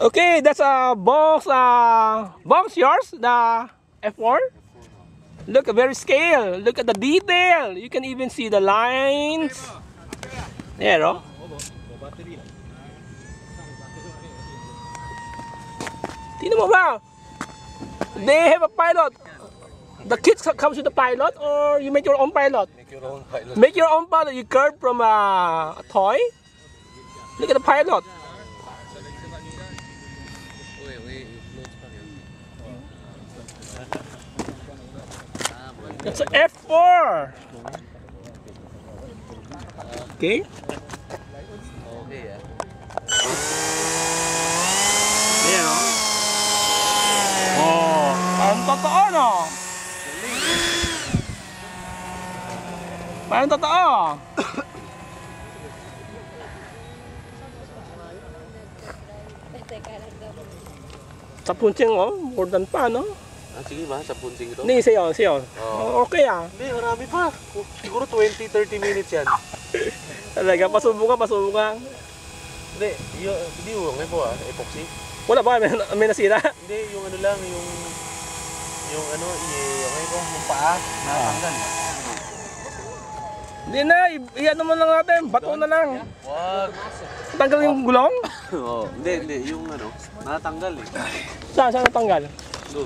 Okay, that's a box. Uh, box yours, the F4. Look, very scale. Look at the detail. You can even see the lines. There, oh. Tingnan mo ba? They have a pilot. The kit comes with a pilot or you make your own pilot? Make your own pilot. Make your own pilot. You curve from a, a toy. Look at the pilot. It's a F4. Okay. Okay, ah. Ayan o. Oh. Parang totoo, no? Parang totoo. Sa punching, oh. More than pa, no? Ah, sige ba, sa punting ito? Hindi, sayo, sayo. Oo. Okay, ah. Hindi, marami pa. Siguro 20-30 minutes yan. Talaga, pasubo ka, pasubo ka. Hindi, yung, hindi yung ngayon po ah, epoxy. Wala ba? May, may nasira? Hindi, yung ano lang, yung, yung ano, yung ngayon po, yung paa, natanggal. Hindi na, i- iyan naman lang natin. Bato na lang. Wag. Tanggal yung gulong? Oo, hindi, hindi, yung ano, natanggal eh. Saan, saan natanggal?